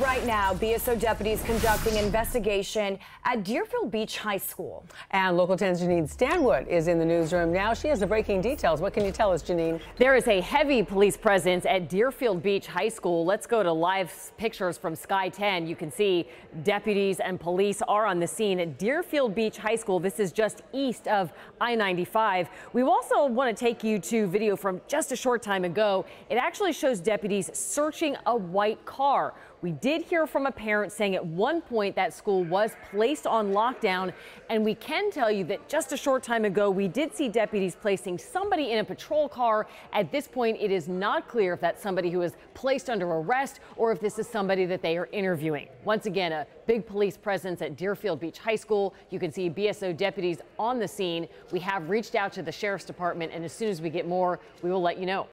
right now, BSO deputies conducting investigation at Deerfield Beach High School. And local 10's Janine Stanwood is in the newsroom now. She has the breaking details. What can you tell us, Janine? There is a heavy police presence at Deerfield Beach High School. Let's go to live pictures from Sky 10. You can see deputies and police are on the scene at Deerfield Beach High School. This is just east of I-95. We also want to take you to video from just a short time ago. It actually shows deputies searching a white car. We did hear from a parent saying at one point that school was placed on lockdown, and we can tell you that just a short time ago, we did see deputies placing somebody in a patrol car. At this point, it is not clear if that's somebody who is placed under arrest or if this is somebody that they are interviewing. Once again, a big police presence at Deerfield Beach High School. You can see BSO deputies on the scene. We have reached out to the sheriff's department, and as soon as we get more, we will let you know.